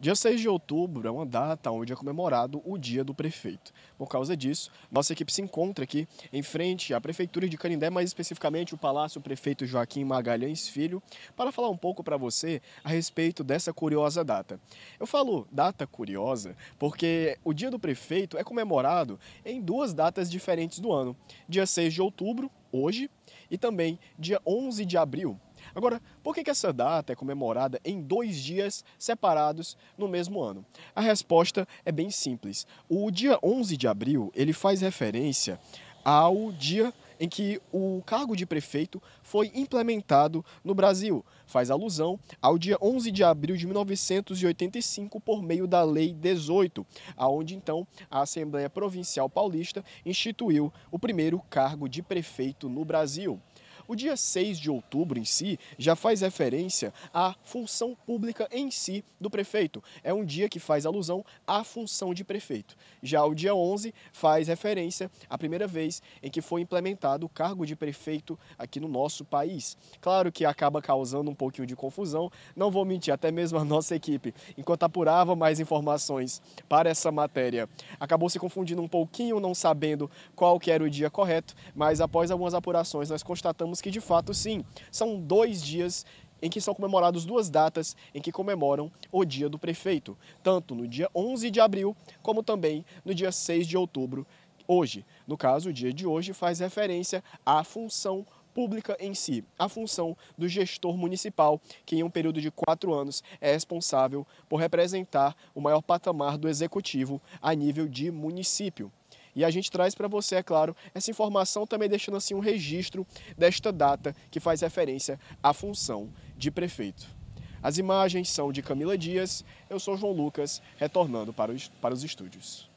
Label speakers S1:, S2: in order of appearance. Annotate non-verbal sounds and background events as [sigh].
S1: Dia 6 de outubro é uma data onde é comemorado o Dia do Prefeito. Por causa disso, nossa equipe se encontra aqui em frente à Prefeitura de Canindé, mais especificamente o Palácio Prefeito Joaquim Magalhães Filho, para falar um pouco para você a respeito dessa curiosa data. Eu falo data curiosa porque o Dia do Prefeito é comemorado em duas datas diferentes do ano. Dia 6 de outubro, hoje, e também dia 11 de abril, Agora, por que essa data é comemorada em dois dias separados no mesmo ano? A resposta é bem simples. O dia 11 de abril ele faz referência ao dia em que o cargo de prefeito foi implementado no Brasil. Faz alusão ao dia 11 de abril de 1985 por meio da Lei 18, aonde então a Assembleia Provincial Paulista instituiu o primeiro cargo de prefeito no Brasil. O dia 6 de outubro em si já faz referência à função pública em si do prefeito. É um dia que faz alusão à função de prefeito. Já o dia 11 faz referência à primeira vez em que foi implementado o cargo de prefeito aqui no nosso país. Claro que acaba causando um pouquinho de confusão, não vou mentir, até mesmo a [laughs] nossa equipe, enquanto apurava mais informações para essa matéria, acabou se confundindo um pouquinho, não sabendo qual que era o dia correto, mas após algumas apurações nós constatamos que de fato sim, são dois dias em que são comemorados duas datas em que comemoram o dia do prefeito, tanto no dia 11 de abril como também no dia 6 de outubro, hoje. No caso, o dia de hoje faz referência à função pública em si, a função do gestor municipal, que em um período de quatro anos é responsável por representar o maior patamar do executivo a nível de município. E a gente traz para você, é claro, essa informação também deixando assim um registro desta data que faz referência à função de prefeito. As imagens são de Camila Dias, eu sou João Lucas, retornando para os, para os estúdios.